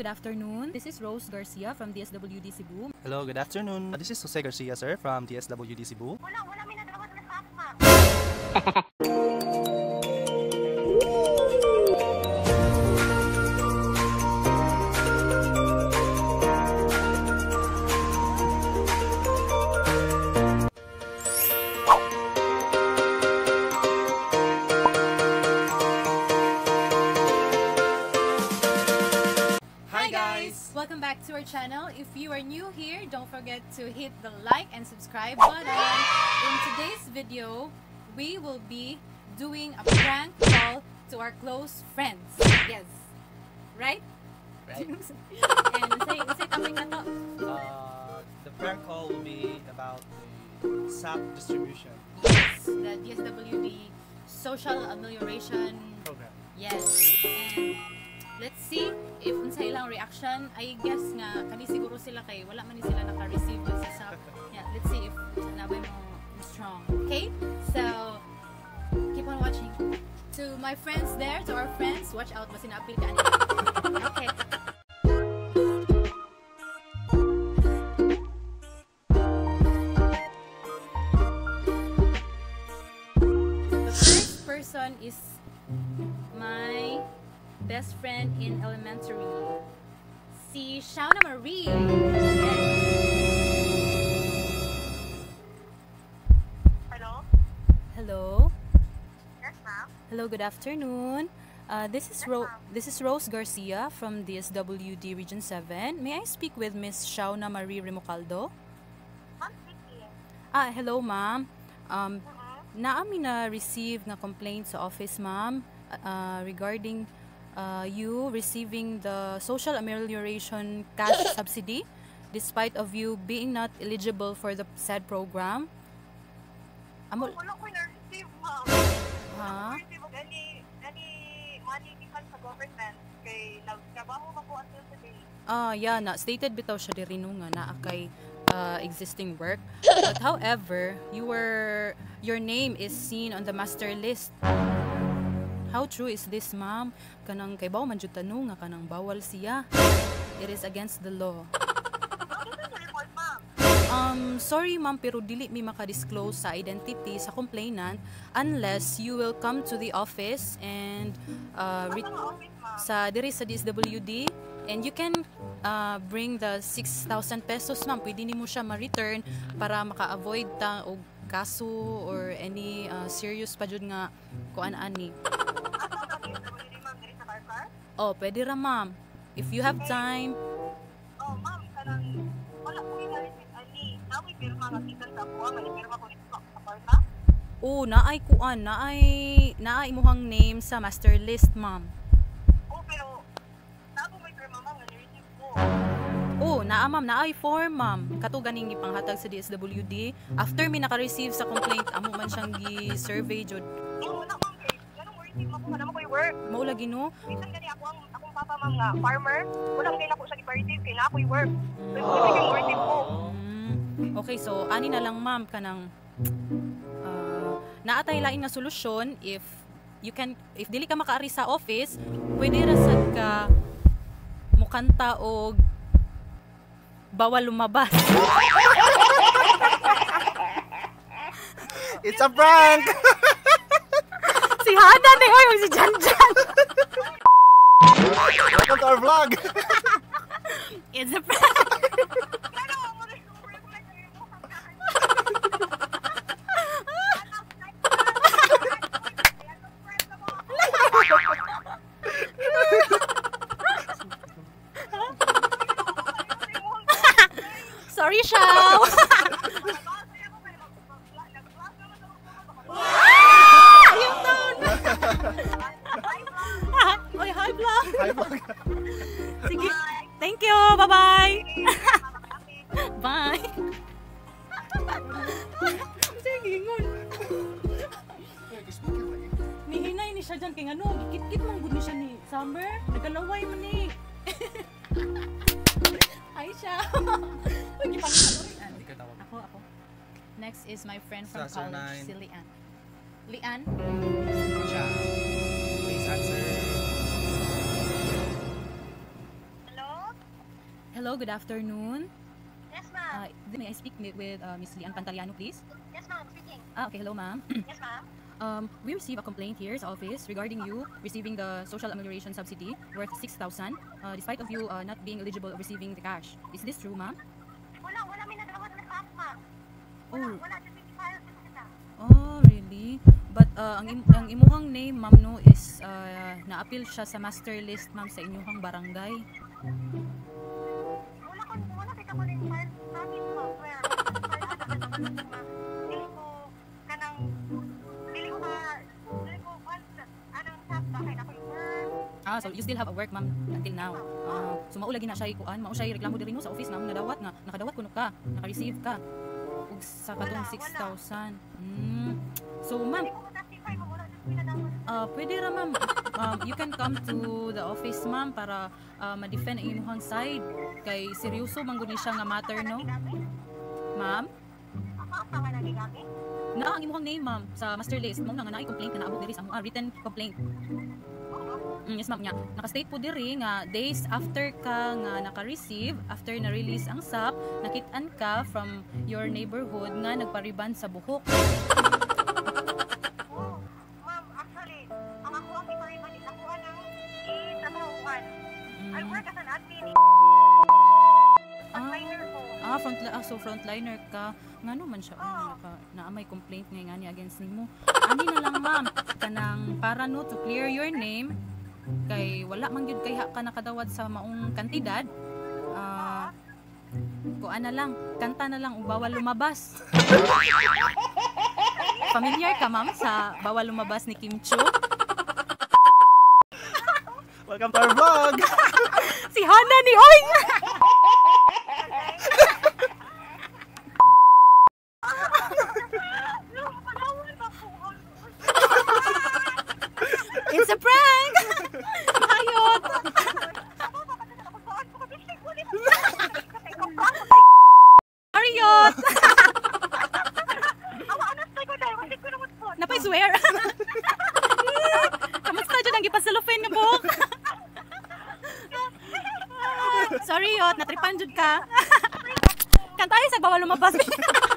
good afternoon. This is Rose Garcia from DSWD Cebu. Hello, good afternoon. This is Jose Garcia, sir, from DSWD Cebu. Wala, wala may nagawat na staff, Welcome back to our channel. If you are new here, don't forget to hit the like and subscribe button. In today's video, we will be doing a prank call to our close friends. Yes. Right? Right. and say, say topic na to. Uh, the prank call will be about the SAP distribution Yes, the DSWD Social Amelioration program. Yes. And let's see if unsay ilang reaction. I guess nga kani siguro sila kay wala man ni sila naka-receive sa. Yeah, let's see if naboy mo strong. Okay? So keep on watching. To my friends there, to our friends, watch out basi na-appeal ka. Okay. The first person is my best friend in elementary. Si Shauna Marie. Hello? Hello. Yes, ma'am. Hello, good afternoon. Uh, this is Ro- this is Rose Garcia from DSWD Region 7. May I speak with Miss Shauna Marie Remocaldo? Ma'am, speaking. Ah, hello ma'am. Um, Mhm. naami na receive nga complaint sa office ma'am uh, regarding uh, you receiving the social amelioration cash subsidy despite of you being not eligible for the said program. Amo, Wala ko na-receive, ma'am. ha? Wala ko any, any money gikan sa government. Kay nagtrabaho ko until today. Ah, yeah, na stated bitaw siya diri nga naa kay uh, existing work. But however, you were your name is seen on the master list. How true is this, ma'am? Kanang kay baw man jud tanong nga kanang bawal siya. It is against the law. Um, sorry ma'am, pero dili mi maka-disclose sa identity sa complainant unless you will come to the office and uh, re- sa diri sa DSWD and you can uh, bring the 6,000 pesos ma'am pwede nimo siya ma-return para maka-avoid ta og kaso or any uh, serious pa jud nga kuan ani oh pwede ra ma'am if you have time Oh, ma'am, kanang wala ko yung na-receive ani. Nawi pirma nga gikan sa ako, nga pirma ko dito sa Carcar. oh naay kuan naay naay imuhang name sa master list ma'am Oh, pero nabo may pirma, ma'am, nga na-receive ko. Oh, naa ma'am, naay form ma'am. Kato ganing gipanghatag sa DSWD. After mi naka-receive sa complaint, amo man siyang gi-survey jud. Oh, wala, ganun mo ko, mo ko work. Mao lagi no. Minsan gani ako ang akong papa ma'am nga farmer, wala kay nako sa gipa-receive kay na ako'y work. So hindi kay receive ko. Okay, so ani na lang ma'am kanang uh, naatay lain nga solusyon if you can if dili ka makaari sa office, pwede ra sad ka mukanta og bawal lumabas. It's a prank! si Hana ni oy si Janjan. Welcome to our vlog! It's a prank. Vlog! Sige. Thank you. Bye-bye. Bye. Sige, ngon. Nihinay ni siya dyan kay ano, gikit-kit man gud ni siya ni Summer. Nagalaway man ni. Hi siya. Ako, ako. Next is my friend from Sa college, nine. si Lian. Lian? Please answer. Hello, good afternoon. Yes, ma'am. Uh, may I speak with uh, Miss Lian Pantaliano, please? yes, ma'am. Speaking. Ah, okay, hello, ma'am. Yes, ma'am. Um, we received a complaint here sa office regarding you receiving the social amelioration subsidy worth 6,000 uh, despite of you uh, not being eligible of receiving the cash. Is this true, ma'am? Wala, wala may nagawad na staff, ma'am. Wala, Oh. wala. Oh, really? But uh, ang, im- ang imuhang name, ma'am, no, is uh, na-appeal siya sa master list, ma'am, sa inyuhang barangay. Dili ko kanang, dili ko ka, dili ko file sa, anong staff ba kay na ko work. Ah, so you still have a work, ma'am, until now. Uh, so maulagi na siya ikuan, mao siya reklamo diri no sa office na nadawat nga, nakadawat kuno ka, naka-receive ka. Ug sa katong Wala, 6,000. Hmm. So, ma'am, mo. Uh, pwede ra ma'am. Um, you can come to the office ma'am para uh, ma-defend ang imuhang side. Kay seryoso man ni siya nga matter no. Ma'am, na ang imuhang name ma'am sa master list mo nga naay complaint na naabot diri sa among written complaint. Mm, yes ma'am nya. Naka-state po diri nga days after ka nga naka-receive, after na-release ang SAP, nakit-an ka from your neighborhood nga nagpariban sa buhok. Frontliner ka. Ngano man siya oh. naka, na may complaint ngay ngani against nimo. Ani na lang ma'am kanang para no to clear your name kay wala man gyud kay ka nakadawat sa maong kantidad. Ah, kuan na lang, kanta na lang ug bawal lumabas. Familiar ka ma'am sa bawal lumabas ni Kim Cho? Welcome to our vlog! Si Hana ni Oy. Hayot. Napay swear. Kamusta dyan ang gipasalupin nga buhok? Sorry yot, natripan jud ka. Kantahin sa bawal lumabas.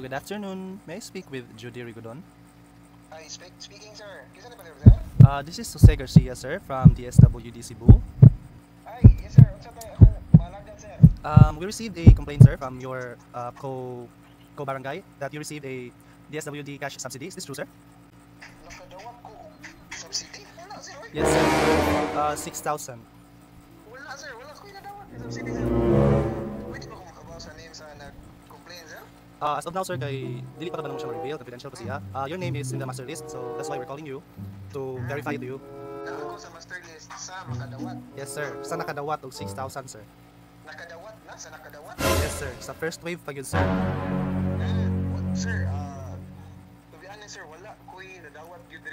Hello, good afternoon. May I speak with Judy Rigodon? Hi, speak, speaking sir. Kisa na ba? Uh, this is Jose Garcia, sir, from DSWD Cebu. Hi, yes sir. Ba ako? Malagdan sir. Um, we received a complaint, sir, from your uh, co co barangay that you received a DSWD cash subsidy. Is this true, sir? Nakadawat ko og subsidy. Wala sir. oy. Yes, sir. Uh, 6,000. Wala sir. Wala ko inadawat ng subsidy sir. Uh, as of now, sir, kay dili pa naman mo siya ma-reveal, confidential pa siya. Uh, your name is in the master list, so that's why we're calling you to verify to you. Ako sa master list sa makadawat. Yes, sir. Sa nakadawat og 6,000, sir. Nakadawat na sa nakadawat. Yes, sir. Sa first wave pa yun, sir. Eh, what, sir, ah,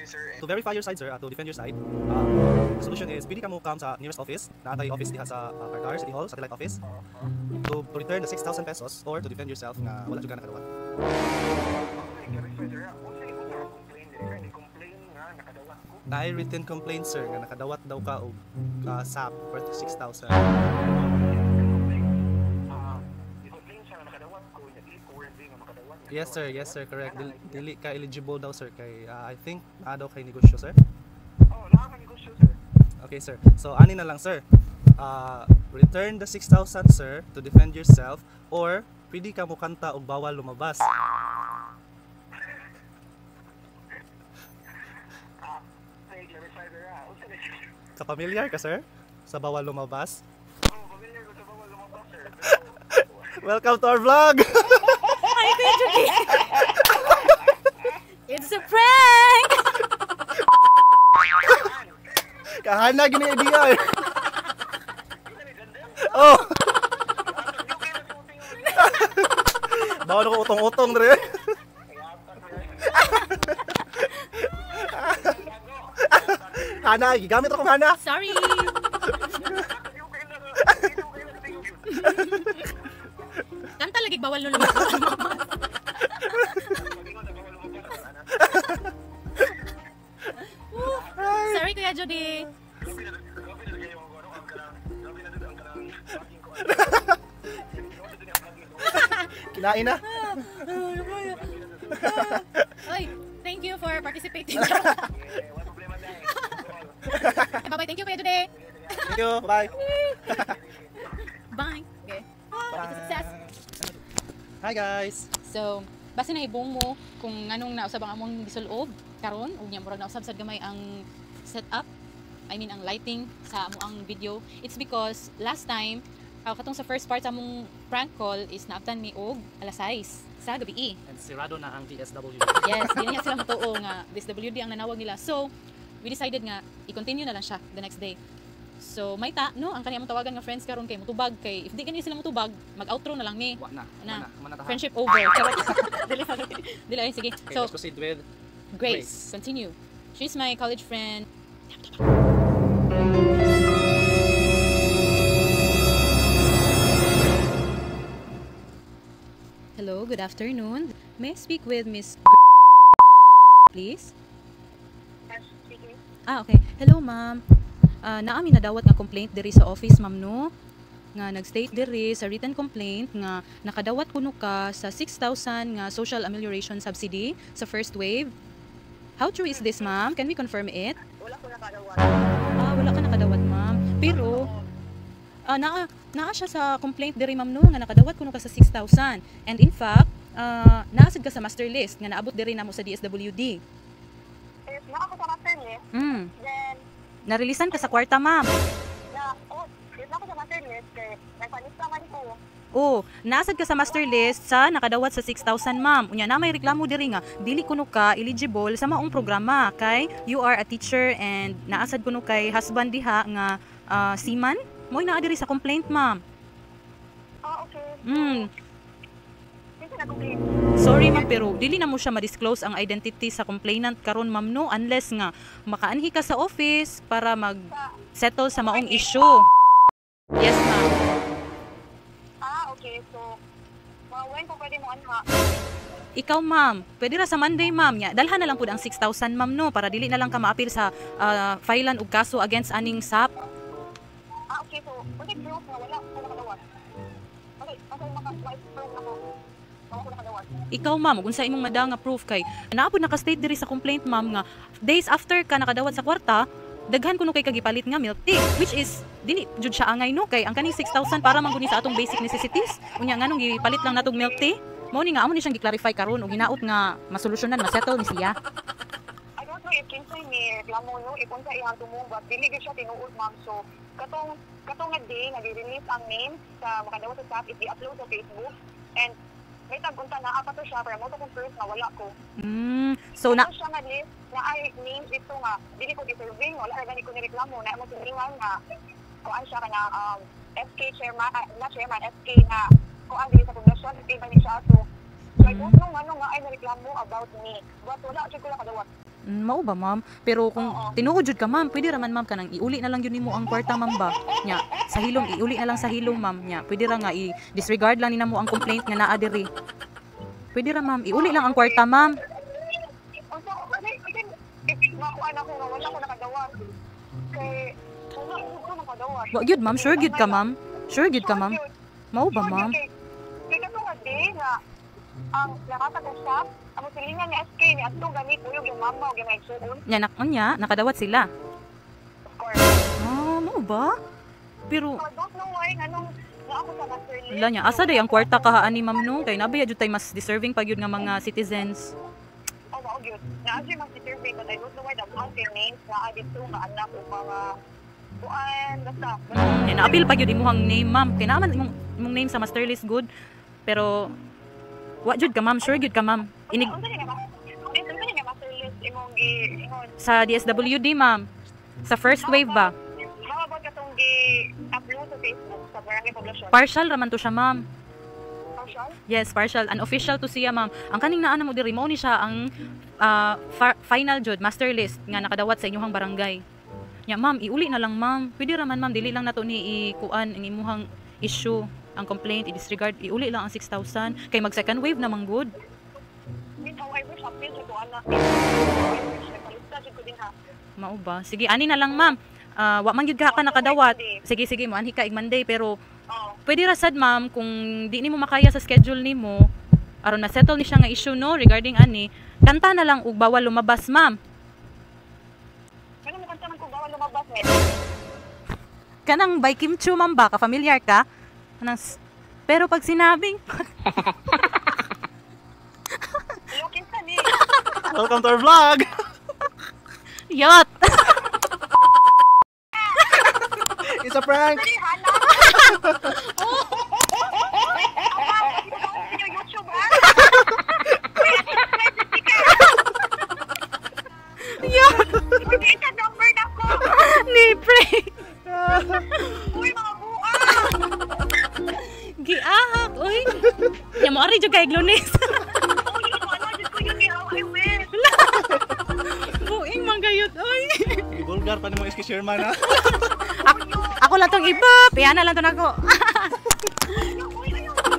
sir. To verify your side, sir, uh, to defend your side, um, the solution is pwede ka mo come sa nearest office, na atay office diha sa uh, Carcar City Hall, satellite office, to, to return the 6,000 pesos or to defend yourself nga wala nakadawat ko. Na I written complaint, sir, nga nakadawat daw ka og uh, SAP worth 6,000. Yes, sir. Yes, sir. Correct. Dili, dili ka eligible daw, sir, kay uh, I think na daw kay negosyo, sir. Oh, ka negosyo sir. Okay, sir. So, ani na lang, sir. Uh, return the 6,000, sir, to defend yourself or pwede ka mo kanta og bawal lumabas. Ah. Ah, na? Kapamilyar ka, sir? Sa bawal lumabas? Oh, familiar ko sa bawal lumabas sir. Welcome to our vlog! It's a prank. Kahana gini idea eh. Oh! Bawa ko utong-utong dre. Hana, gigamit akong hana. Sorry. Kanta lagi bawal nung lumabas. Kinain na. Oy, thank you for participating. Bye-bye. Thank you, Kuya Jody. Thank you. Bye. Bye. Okay. A success. Hi guys. So, base na ibong mo kung anong nausab ang among gisulob karon ug nya murag nausab sad gamay ang setup I mean ang lighting sa amo ang video it's because last time uh, katong sa first part sa among prank call is naabtan mi og alas 6 sa gabi And sirado na ang DSW. yes di na niya sila matuo nga this WD ang nanawag nila so we decided nga i-continue na lang siya the next day so may ta no ang kaniyang tawagan nga friends karon kay mutubag kay if di kani sila mutubag mag-outro na lang mi Wa na. Na. Mana taha. friendship over dili dili ay sige Okay, so let's proceed with Grace. Grace. Continue. She's my college friend. Good afternoon. May I speak with Miss please? Ah, okay. Hello, ma'am. Ah, naami nadawat nga complaint diri sa office, ma'am, no? Nga nag-state diri sa written complaint nga nakadawat kuno ka sa 6,000 nga social amelioration subsidy sa first wave. How true is this, ma'am? Can we confirm it? Wala ko nakadawat. Ah, wala ka nakadawat, ma'am. Pero, ah, naa, naa siya sa complaint diri, ma'am, no, nga nakadawat kuno ka sa 6,000. And in fact, ah, naasad ka sa master list nga naabot diri namo sa DSWD. If na ako sa master list, Mm. then, Narilisan ka sa kwarta, ma'am. na, oh, if na ako sa master list, kay, nagpanista man ko. Oh, nasad ka sa master list sa nakadawat sa 6,000 ma'am. Unya na may reklamo diri nga dili kuno ka eligible sa maong programa kay you are a teacher and naasad kuno kay husband diha nga ah, seaman. Mo'y naa diri sa complaint ma'am. Ah, okay. Mm. Sorry ma'am pero dili na mo siya ma-disclose ang identity sa complainant karon ma'am no unless nga makaanhi ka sa office para mag settle sa maong issue. Yes ma'am. Ah, okay. So, when po pwede mo anha? Ikaw ma'am, pwede ra sa Monday ma'am nya. Dalhan na lang pud ang 6,000 ma'am no para dili na lang ka maapil sa ah, filean og kaso against aning SAP. Proof na wala ko nakadawat. Okay, okay, maka, ma-proof na ko. Wala ko nakadawat. Ikaw ma'am, kung sa imong mada nga proof kay naa pud naka-state diri sa complaint ma'am nga days after ka nakadawat sa kwarta, daghan kuno kay kagipalit nga milk tea which is dili jud siya angay no kay ang kaning 6,000 para man guni sa atong basic necessities. Unya nganong gipalit lang natog milk tea? Mao ni nga amo ni siyang gi-clarify karon og hinaot nga masolusyonan, ma-settle ni siya. I don't know if kinsay ni reklamo no, if unsa iyang tumubag, dili gyud siya tinuod ma'am. So, katong katong nga day nga release ang name sa makadawat sa SAP, i-upload sa Facebook. And may tag-unta na apa to siya para mo to confirm na wala ko. Mm, so na siya nga list na ay names dito nga dili ko deserving wala ra gani ko ni reklamo na mo silingan nga kuan siya kana um, SK chairman ah, na chairman SK na kuan dili sa pundasyon iba ni siya. So I don't know ano nga ay nareklamo about me. But wala siya ko nakadawat Mm, mao ba ma'am? Pero kung Oo. tinuod jud ka ma'am, pwede ra man ma'am kanang iuli na lang yun nimo ang kwarta ma'am ba? Nya, sa hilom iuli na lang sa hilom ma'am. Nya, pwede ra nga i-disregard lang nimo ang complaint nga naa diri. Pwede ra ma'am, iuli lang ang kwarta ma'am. also kasi kasi if makuan ako nga wala ko nakadawat kay wala ko nakadawat Wa gyud ma'am, sure gyud ka ma'am. Sure gyud ka ma'am. Mao ba ma'am? Kay kay day nga ang nakata ko siya ang silingan ni SK ni ato gani kuyog yung mama o yung may suon Nya nak nya, nakadawat sila. of course Ah, mao ba? Pero I don't know why nganong wala nya, asa day ang kwarta kahaan ni ma'am no? Kay nabaya jud tay mas deserving pa gyud nga mga citizens. Oh, wow, good. Na-answer mas survey but I don't know why the mountain names na I dito nga anak o mga kuan basta. Mm, na-appeal pa gyud imuhang name ma'am. Kay naman imong, imong name sa master list good. Pero wa jud ka ma'am, sure gyud ka ma'am. Inig sa DSWD ma'am. Sa first wave ba? How about katong gi upload sa Facebook sa Barangay Poblacion? Partial raman to siya ma'am. Partial? Yes, partial. Unofficial to siya ma'am. Ang kaning naa mo diri mao ni siya ang fa- final jud master list nga nakadawat sa inyong barangay. Ya ma'am, iuli na lang ma'am. Pwede raman ma'am, dili lang nato ni ikuan ang imuhang issue, ang complaint, i-disregard, iuli lang ang 6,000 kay mag second wave namang good. Mao ba? Sige, ani na lang ma'am. Ah, wa man gyud ka ka nakadawat. Sige, sige, mo anhi ka ig Monday pero Oh. pwede ra sad ma'am kung di nimo makaya sa schedule nimo aron na settle ni siya nga issue no regarding ani kanta na lang ug bawal lumabas ma'am Kano mo kanta man ko bawal lumabas kanang by Kim Chu ma'am ba ka familiar ka kanang s- pero pag sinabing. Welcome to our vlog! yot It's a prank! Oh. ni how I wish. buing man gayud oy Bulgar pa ni mo SK Sherman ha? ako, ako lang tong iba piyana lang to nako Uy ayaw. Uy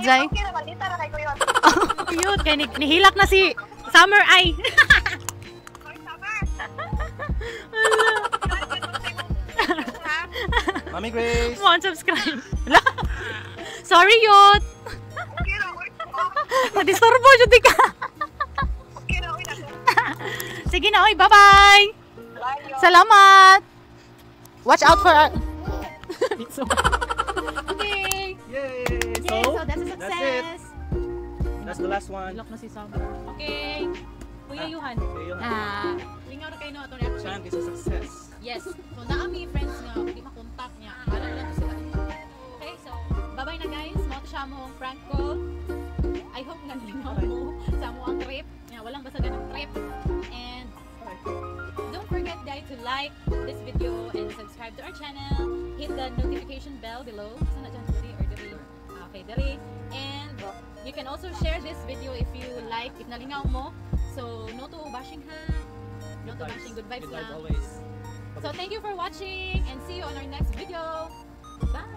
Jai Okay naman, di tara kay ko yun. Cute, kay ni- nihilak na si Summer Eye. Mami Grace! Mo subscribe. Sorry, Yot. Okay na, jud ka. Okay na. Sige na, oy, bye-bye. Bye, Salamat. Watch out for our... so, okay. Yay! That's it. That's the last one. Lock na si Summer. Okay. Kuya Yuhan. Okay, yun. Ah, lingaw na kayo no, itong reaction. Chant is a success. Yes. So, naami friends nga, di makontak niya. Wala lang to sila. Okay, so, bye-bye na guys. Mo siya mo ang prank call. I hope nga lingaw mo sa mo ang trip. Yeah, walang basta ganang trip. And, don't forget guys to like this video and subscribe to our channel. Hit the notification bell below. Sana dyan, diri or. Ah, Okay, diri. You can also share this video if you like, if nalingaw mo. So, no to bashing ha. No to bashing. Good vibes Good vibes lang. always. So thank you for watching and see you on our next video. Bye!